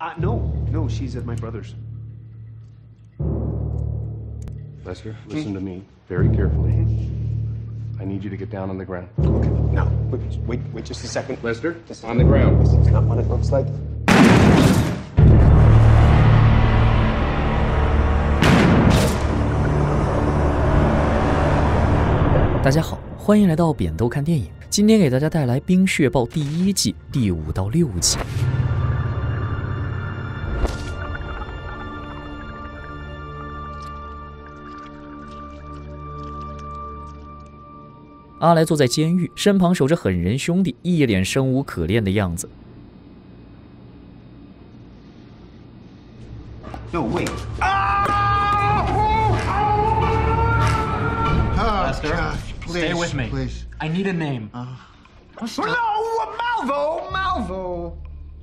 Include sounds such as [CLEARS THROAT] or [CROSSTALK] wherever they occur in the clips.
Uh, no, no, she's at my brother's. Lester, listen to me very carefully. I need you to get down on the ground. Okay, now, wait, wait, wait just a second. Lester, on the ground. This is not what it looks like. 大家好，欢迎来到扁豆看电影。今天给大家带来《冰血暴》第一季第五到六集。 阿莱坐在监狱，身旁守着狠人兄弟，一脸生无可恋的样子。No, wait. Lester, stay with me. please. I need a name. No, Malvo, Malvo.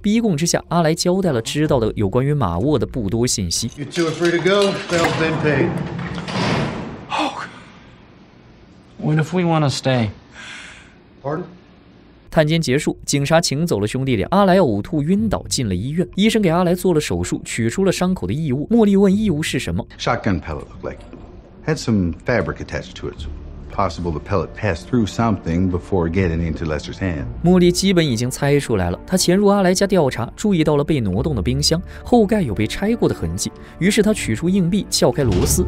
逼供之下，阿莱交代了知道的有关于马沃的不多信息。You two are free to go. Bail's been paid. What if we want to stay? Pardon? 探监结束，警察请走了兄弟俩。阿莱呕吐晕倒，进了医院。医生给阿莱做了手术，取出了伤口的异物。茉莉问异物是什么，Shotgun pellet looked like. Had some fabric attached to it. Possible the pellet passed through something before getting into Lester's hand. 茉莉基本已经猜出来了。她潜入阿莱家调查，注意到了被挪动的冰箱后盖有被拆过的痕迹，于是她取出硬币，撬开螺丝。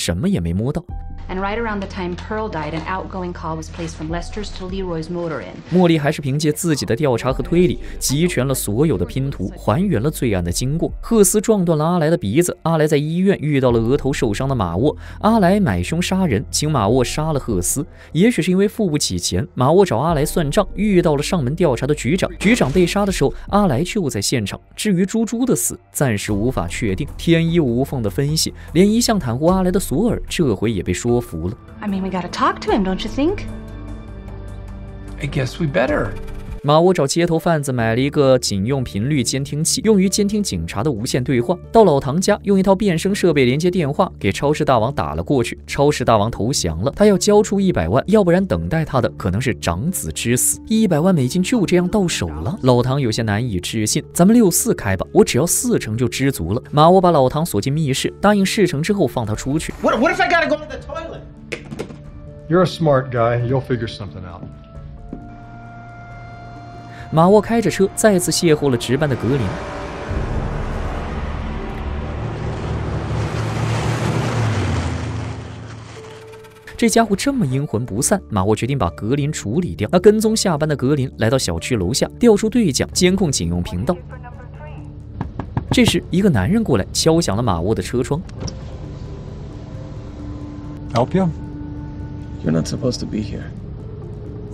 什么也没摸到。And right around the time Pearl died, an outgoing call was placed from Lester's to Leroy's motor inn. 茉莉还是凭借自己的调查和推理，集全了所有的拼图，还原了罪案的经过。赫斯撞断了阿莱的鼻子，阿莱在医院遇到了额头受伤的马沃，阿莱买凶杀人，请马沃杀了赫斯。也许是因为付不起钱，马沃找阿莱算账，遇到了上门调查的局长。局长被杀的时候，阿莱就在现场。至于猪猪的死，暂时无法确定。天衣无缝的分析，连一向袒护阿莱的索尔，这回也被说服了。I mean, we gotta talk to him, don't you think? I guess we better. 马沃找街头贩子买了一个警用频率监听器，用于监听警察的无线对话。到老唐家，用一套变声设备连接电话，给超市大王打了过去。超市大王投降了，他要交出一百万，要不然等待他的可能是长子之死。一百万美金就这样到手了，老唐有些难以置信。咱们六四开吧，我只要四成就知足了。马沃把老唐锁进密室，答应事成之后放他出去。What, what if I gotta go to the toilet? You're a smart guy. You'll figure something out. 马沃开着车，再次邂逅了值班的格林。这家伙这么阴魂不散，马沃决定把格林处理掉。那跟踪下班的格林来到小区楼下，调出对讲，监控警用频道。这时，一个男人过来敲响了马沃的车窗。Help you? You're not supposed to be here.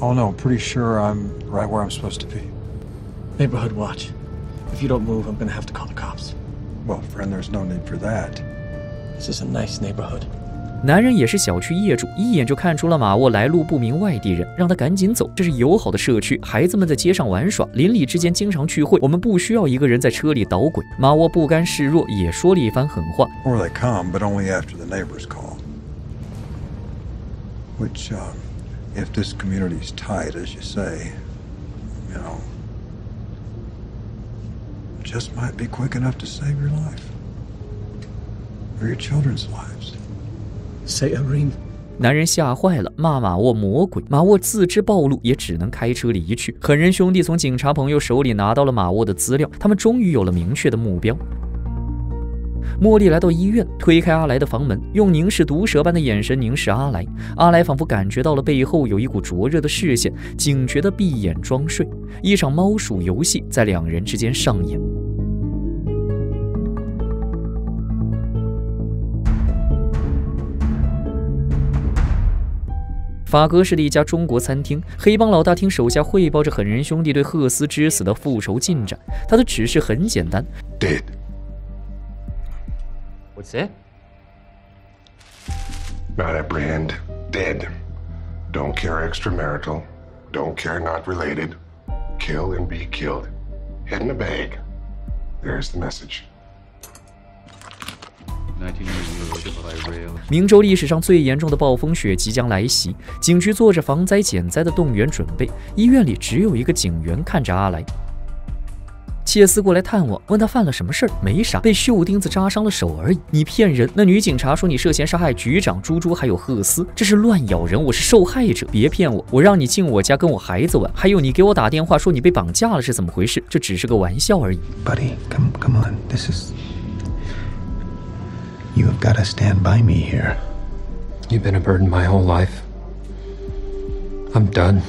Oh no, pretty sure I'm right where I'm supposed to be. Neighborhood watch. If you don't move, I'm gonna have to call the cops. Well, friend, there's no need for that. This is a nice neighborhood. 男人也是小区业主，一眼就看出了马沃来路不明外地人，让他赶紧走。这是友好的社区，孩子们在街上玩耍，邻里之间经常聚会。我们不需要一个人在车里捣鬼。马沃不甘示弱，也说了一番狠话。Or they come, but only after the neighbors call. Which, uh, if this community is tight, as you say, you know, just might be quick enough to save your life. Or your children's lives. Say Irene. 男人吓坏了，骂马沃魔鬼。马沃自知暴露，也只能开车离去。狠人兄弟从警察朋友手里拿到了马沃的资料，他们终于有了明确的目标。茉莉来到医院，推开阿莱的房门，用凝视毒蛇般的眼神凝视阿莱。阿莱仿佛感觉到了背后有一股灼热的视线，警觉地闭眼装睡。一场猫鼠游戏在两人之间上演。法格市的一家中国餐厅，黑帮老大听手下汇报着狠人兄弟对赫斯之死的复仇进展。他的指示很简单：What's that? Not apprehend. Dead. Don't care extramarital. Don't care not related. Kill and be killed. Head in a bag. There's the message. 明州历史上最严重的暴风雪即将来袭，警局做着防灾减灾的动员准备。医院里只有一个警员看着阿来。 切斯过来探望，问他犯了什么事儿，没啥，被锈钉子扎伤了手而已。你骗人！那女警察说你涉嫌杀害局长猪猪还有赫斯，这是乱咬人，我是受害者，别骗我！我让你进我家跟我孩子玩，还有你给我打电话说你被绑架了，是怎么回事？这只是个玩笑而已。Buddy, come, come on. This is. You have got to stand by me here. You've been a burden my whole life. I'm done.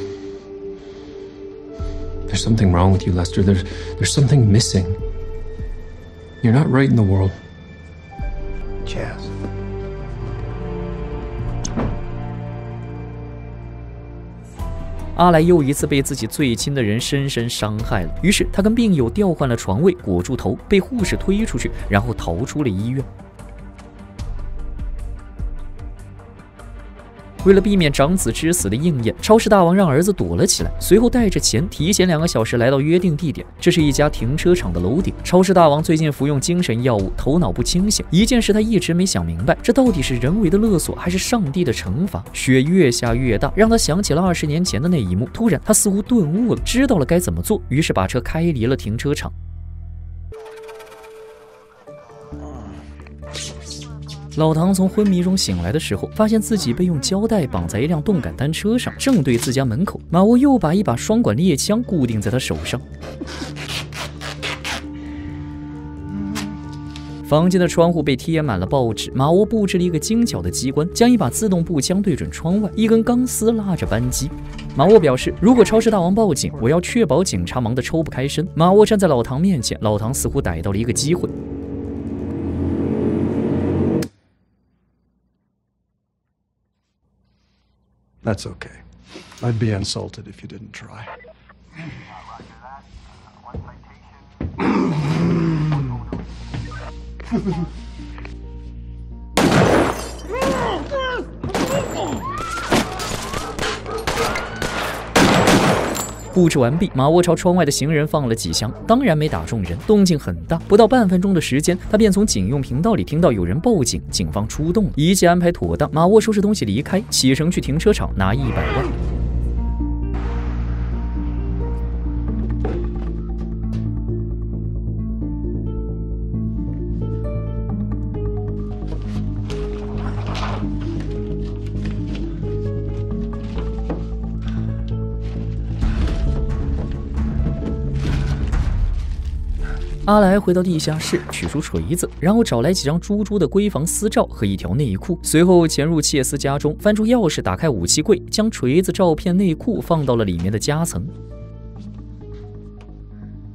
There's something wrong with you, Lester. There's there's something missing. You're not right in the world. Chaz. 阿来又一次被自己最亲的人深深伤害了，于是他跟病友调换了床位，裹住头，被护士推出去，然后逃出了医院。为了避免长子之死的应验，超市大王让儿子躲了起来，随后带着钱提前两个小时来到约定地点。这是一家停车场的楼顶。超市大王最近服用精神药物，头脑不清醒。一件事他一直没想明白，这到底是人为的勒索，还是上帝的惩罚？雪越下越大，让他想起了二十年前的那一幕。突然，他似乎顿悟了，知道了该怎么做，于是把车开离了停车场。老唐从昏迷中醒来的时候，发现自己被用胶带绑在一辆动感单车上，正对自家门口。马沃又把一把双管猎枪固定在他手上。房间的窗户被贴满了报纸。马沃布置了一个精巧的机关，将一把自动步枪对准窗外，一根钢丝拉着扳机。马沃表示，如果超市大王报警，我要确保警察忙得抽不开身。马沃站在老唐面前，老唐似乎逮到了一个机会。That's okay. I'd be insulted if you didn't try. [CLEARS THROAT] 布置完毕，马沃朝窗外的行人放了几枪，当然没打中人，动静很大。不到半分钟的时间，他便从警用频道里听到有人报警，警方出动了，一切安排妥当。马沃收拾东西离开，启程去停车场拿一百万。阿来回到地下室，取出锤子，然后找来几张猪猪的闺房私照和一条内裤，随后潜入切斯家中，翻出钥匙，打开武器柜，将锤子、照片、内裤放到了里面的夹层，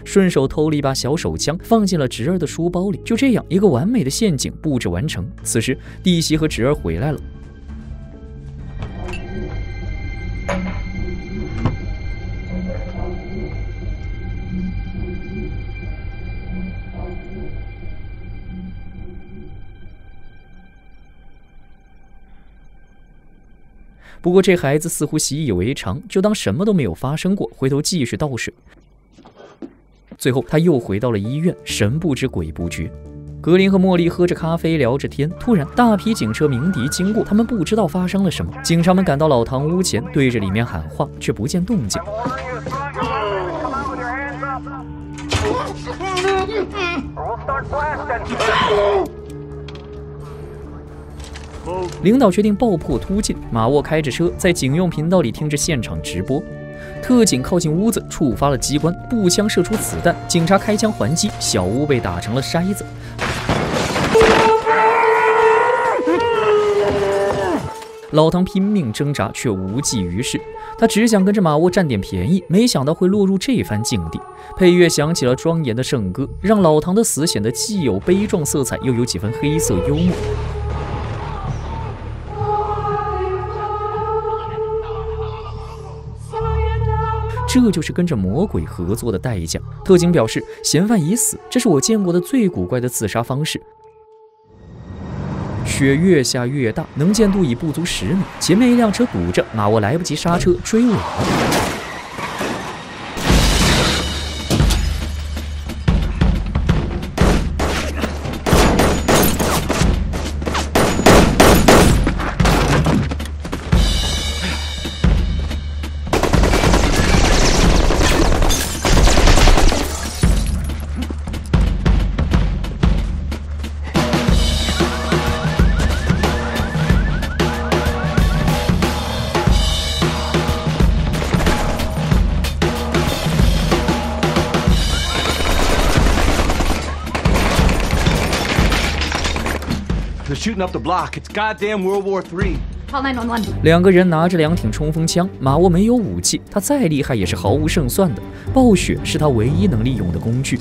顺手偷了一把小手枪，放进了侄儿的书包里。就这样，一个完美的陷阱布置完成。此时，弟媳和侄儿回来了。不过这孩子似乎习以为常，就当什么都没有发生过，回头继续倒水。最后他又回到了医院，神不知鬼不觉。格林和茉莉喝着咖啡，聊着天。突然，大批警车鸣笛经过，他们不知道发生了什么。警察们赶到老唐屋前，对着里面喊话，却不见动静。[LAUGHS] 领导决定爆破突进。马沃开着车，在警用频道里听着现场直播。特警靠近屋子，触发了机关，步枪射出子弹，警察开枪还击，小屋被打成了筛子。老唐拼命挣扎，却无济于事。他只想跟着马沃占点便宜，没想到会落入这番境地。配乐响起了庄严的圣歌，让老唐的死显得既有悲壮色彩，又有几分黑色幽默。这就是跟着魔鬼合作的代价。特警表示，嫌犯已死，这是我见过的最古怪的自杀方式。雪越下越大，能见度已不足十米。前面一辆车堵着，马沃来不及刹车，追尾了 shooting up the block. It's goddamn World War 911. 两个人拿着两挺冲锋枪，马沃没有武器，他再厉害也是毫无胜算的。暴雪是他唯一能利用的工具。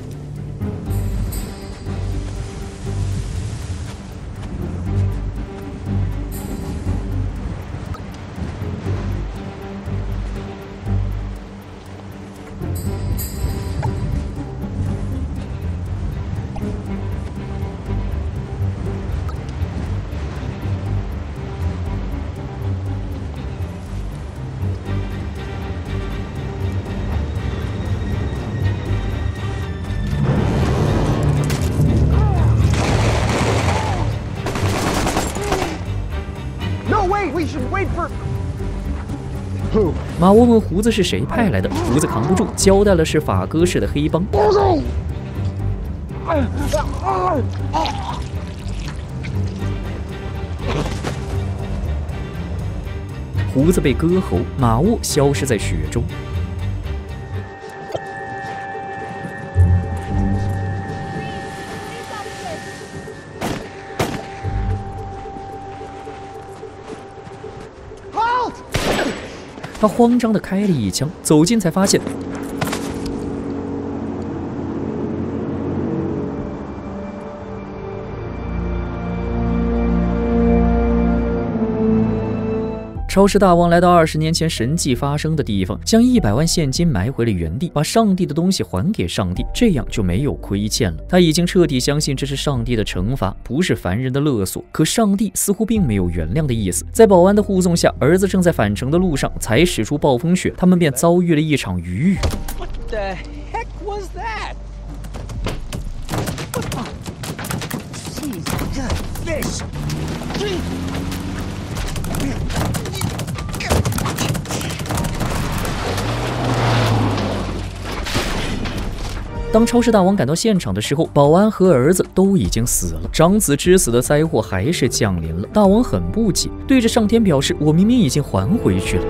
Wait. We should wait for. 马沃问胡子是谁派来的，胡子扛不住，交代了是法哥式的黑帮。胡子被割喉，马沃消失在雪中。他慌张地开了一枪，走近才发现，超市大王来到二十年前神迹发生的地方，将一百万现金埋回了原地，把上帝的东西还给上帝，这样就没有亏欠了。他已经彻底相信这是上帝的惩罚，不是凡人的勒索。可上帝似乎并没有原谅的意思。在保安的护送下，儿子正在返程的路上，才驶出暴风雪，他们便遭遇了一场雨雨。What the heck was that? 当超市大王赶到现场的时候，保安和儿子都已经死了。长子之死的灾祸还是降临了。大王很不解，对着上天表示：“我明明已经还回去了。”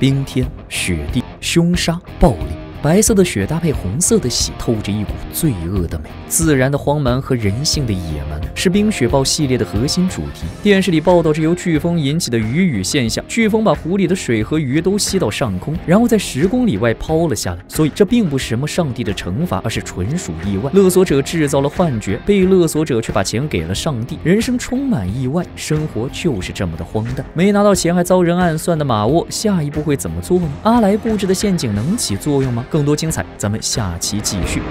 冰天雪地，凶杀暴力，白色的雪搭配红色的血，透着一股罪恶的美。自然的荒蛮和人性的野蛮是《冰雪暴》系列的核心主题。电视里报道着由飓风引起的雨雨现象，飓风把湖里的水和鱼都吸到上空，然后在十公里外抛了下来。所以这并不是什么上帝的惩罚，而是纯属意外。勒索者制造了幻觉，被勒索者却把钱给了上帝。人生充满意外，生活就是这么的荒诞。没拿到钱还遭人暗算的马沃，下一步会怎么做呢？阿来布置的陷阱能起作用吗？更多精彩，咱们下期继续。